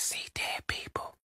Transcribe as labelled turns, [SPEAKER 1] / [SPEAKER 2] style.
[SPEAKER 1] see dead people.